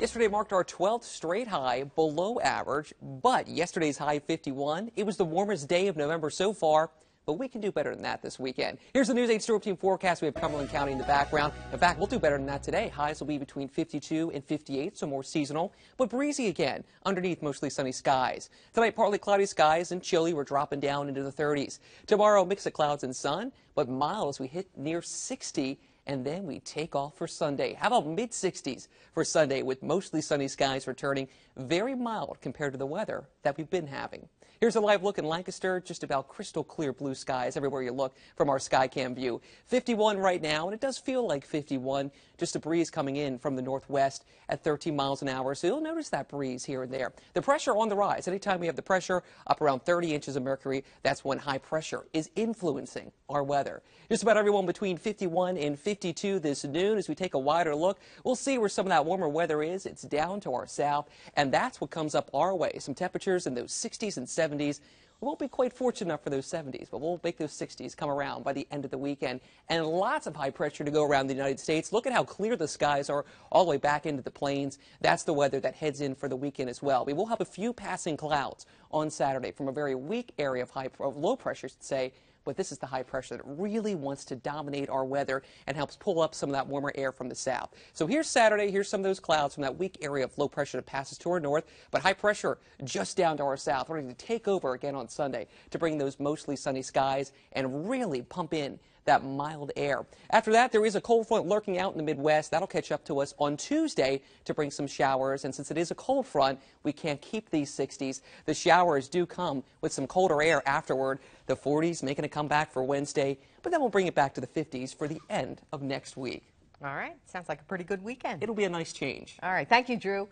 Yesterday marked our 12th straight high below average, but yesterday's high 51, it was the warmest day of November so far. But we can do better than that this weekend. Here's the News 8 Storm Team forecast. We have Cumberland County in the background. In fact, we'll do better than that today. Highs will be between 52 and 58, so more seasonal, but breezy again underneath mostly sunny skies. Tonight, partly cloudy skies and chilly. We're dropping down into the 30s. Tomorrow, mix of clouds and sun, but mild as we hit near 60 and then we take off for Sunday. How about mid 60s for Sunday with mostly sunny skies returning very mild compared to the weather that we've been having. Here's a live look in Lancaster, just about crystal clear blue skies everywhere you look from our Skycam view. 51 right now, and it does feel like 51. Just a breeze coming in from the northwest at 13 miles an hour, so you'll notice that breeze here and there. The pressure on the rise. Anytime we have the pressure up around 30 inches of mercury, that's when high pressure is influencing our weather. Just about everyone between 51 and 52 this noon. As we take a wider look, we'll see where some of that warmer weather is. It's down to our south, and that's what comes up our way. Some temperatures in those 60s and 70s. We won't be quite fortunate enough for those 70s, but we'll make those 60s come around by the end of the weekend. And lots of high pressure to go around the United States. Look at how clear the skies are all the way back into the plains. That's the weather that heads in for the weekend as well. We will have a few passing clouds on Saturday from a very weak area of high, of low pressure, say, but this is the high pressure that really wants to dominate our weather and helps pull up some of that warmer air from the south. So here's Saturday. Here's some of those clouds from that weak area of low pressure that passes to our north, but high pressure just down to our south. Going to take over again on Sunday to bring those mostly sunny skies and really pump in that mild air. After that, there is a cold front lurking out in the Midwest. That'll catch up to us on Tuesday to bring some showers. And since it is a cold front, we can't keep these 60s. The showers do come with some colder air afterward. The 40s making a comeback for Wednesday, but then we'll bring it back to the 50s for the end of next week. All right. Sounds like a pretty good weekend. It'll be a nice change. All right. Thank you, Drew.